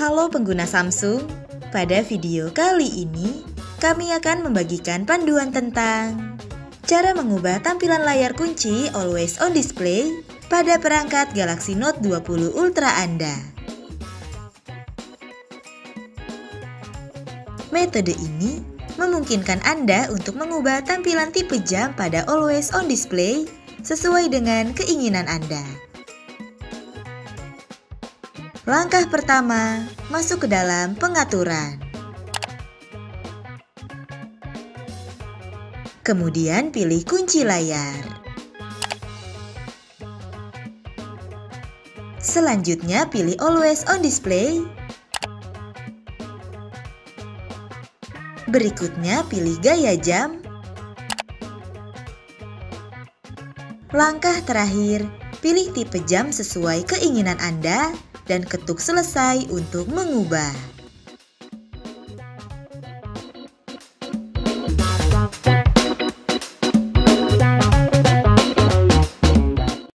Halo pengguna Samsung, pada video kali ini kami akan membagikan panduan tentang cara mengubah tampilan layar kunci always on display pada perangkat Galaxy Note 20 Ultra Anda. Metode ini memungkinkan Anda untuk mengubah tampilan tipe jam pada always on display sesuai dengan keinginan Anda. Langkah pertama, masuk ke dalam pengaturan. Kemudian pilih kunci layar. Selanjutnya pilih Always on Display. Berikutnya pilih gaya jam. Langkah terakhir, pilih tipe jam sesuai keinginan Anda dan ketuk selesai untuk mengubah.